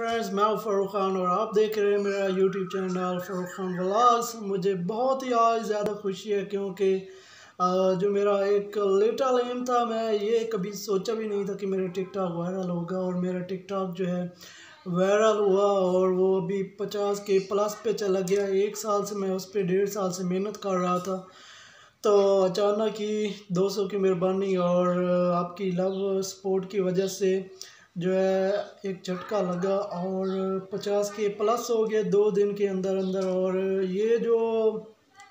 Friends मैं फ़ारूक खान और आप देख रहे हैं मेरा YouTube channel Farooq Khan vlogs मुझे बहुत ही आज ज़्यादा खुशी है क्योंकि जो मेरा एक लिटल एम था, मैं ये कभी सोचा भी नहीं था कि मेरा टिकटॉक वायरल होगा और मेरा टिकटॉक जो है वायरल हुआ और वो अभी पचास के प्लस पे चला गया। एक साल से मैं उस पर डेढ़ साल से मेहनत कर रहा था। तो अचानक ही दोस्तों की मेहरबानी और आपकी लव सपोर्ट की वजह से जो है, एक झटका लगा और पचास के प्लस हो गए दो दिन के अंदर अंदर। और ये जो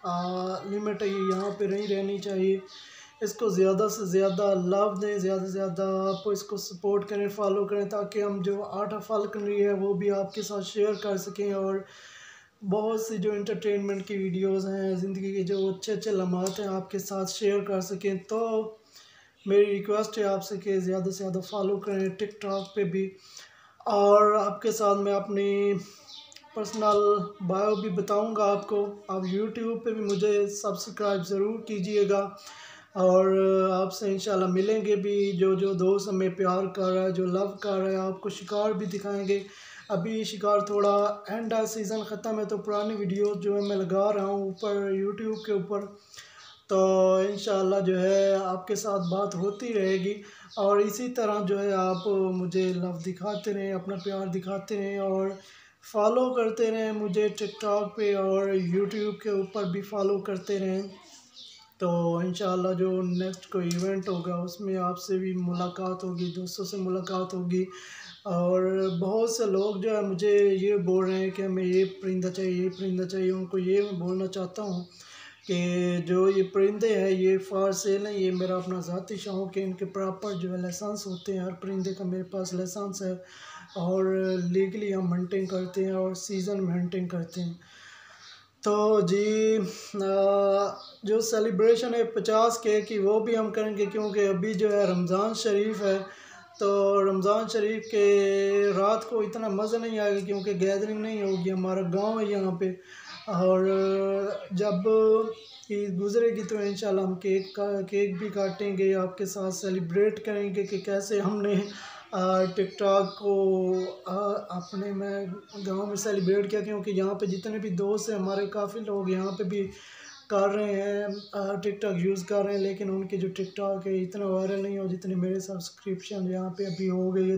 लिमिट है यहाँ पे नहीं रहनी चाहिए। इसको ज़्यादा से ज़्यादा लाभ दें, ज़्यादा से ज़्यादा आप इसको सपोर्ट करें फॉलो करें, ताकि हम जो आर्ट ऑफ़ फलकनरी है, वो भी आपके साथ शेयर कर सकें। और बहुत सी जो इंटरटेनमेंट की वीडियोस हैं, ज़िंदगी के जो अच्छे अच्छे लम्हात हैं, आपके साथ शेयर कर सकें। तो मेरी रिक्वेस्ट है आपसे कि ज़्यादा से ज़्यादा फॉलो करें टिकटॉक पे भी। और आपके साथ मैं अपनी पर्सनल बायो भी बताऊँगा आपको। आप यूट्यूब पे भी मुझे सब्सक्राइब ज़रूर कीजिएगा। और आपसे इंशाल्लाह मिलेंगे भी। जो जो दोस्त हमें प्यार कर रहा है, जो लव कर रहा है, आपको शिकार भी दिखाएँगे। अभी शिकार थोड़ा एंड सीज़न ख़त्म है तो पुरानी वीडियो जो है मैं लगा रहा हूँ ऊपर यूट्यूब के ऊपर। तो इन जो है आपके साथ बात होती रहेगी। और इसी तरह जो है आप मुझे लव दिखाते रहें, अपना प्यार दिखाते रहें और फॉलो करते रहें मुझे टिकटॉक पे और यूट्यूब के ऊपर भी फॉलो करते रहें। तो इन जो नेक्स्ट कोई इवेंट होगा उसमें आपसे भी मुलाकात होगी, दोस्तों से मुलाकात होगी। और बहुत से लोग जो है मुझे ये बोल रहे हैं कि हमें ये परिंदा चाहिए, ये परिंदा चाहिए, उनको ये मैं बोलना चाहता हूँ। कि जो ये परिंदे हैं, ये फार सेल हैं, ये मेरा अपना ज़ाती शौक़ है, इनके प्रॉपर जो है लाइसेंस होते हैं, हर परिंदे का मेरे पास लाइसेंस है और लीगली हम हंटिंग करते हैं और सीज़न में हंटिंग करते हैं। तो जी जो सेलिब्रेशन है पचास के, की वो भी हम करेंगे क्योंकि अभी जो है रमज़ान शरीफ है। तो रमज़ान शरीफ के रात को इतना मज़ा नहीं आएगा क्योंकि गैदरिंग नहीं होगी, हमारा गाँव है यहाँ पे। और जब ईद गुज़रेगी तो इन हम केक का, केक भी काटेंगे, आपके साथ सेलिब्रेट करेंगे कि कैसे हमने टिकटॉक को अपने में, गाँव में सेलिब्रेट किया क्योंकि यहाँ पे जितने भी दोस्त हैं, हमारे काफ़ी लोग यहाँ पे भी कर रहे हैं टिकटॉक यूज़ कर रहे हैं, लेकिन उनके जो टिकटॉक है, इतना वायरल नहीं हो जितने मेरे सब्सक्रिप्शन यहाँ पे अभी हो गई है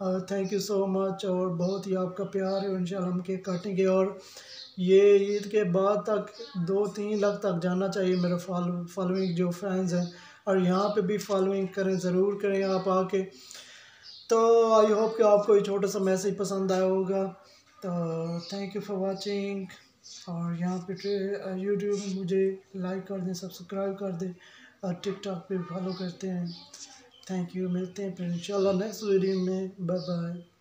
थैंक यू सो मच और बहुत ही आपका प्यार है इन हम केक काटेंगे और ये ईद के बाद तक, दो तीन लाख तक जाना चाहिए मेरे फॉलो फॉलोइंग जो फैंस हैं। और यहाँ पे भी फॉलोइंग करें, ज़रूर करें आप आके। तो आई होप कि आपको ये छोटा सा मैसेज पसंद आया होगा। तो थैंक यू फॉर वाचिंग और यहाँ पे यूट्यूब मुझे लाइक कर दें सब्सक्राइब कर दें। और टिकटॉक पे फॉलो करते हैं। थैंक यू मिलते हैं फिर इंशाल्लाह नेक्स्ट वीडियो में. Bye bye